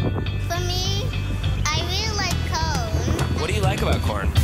For me, I really like corn. What do you like about corn?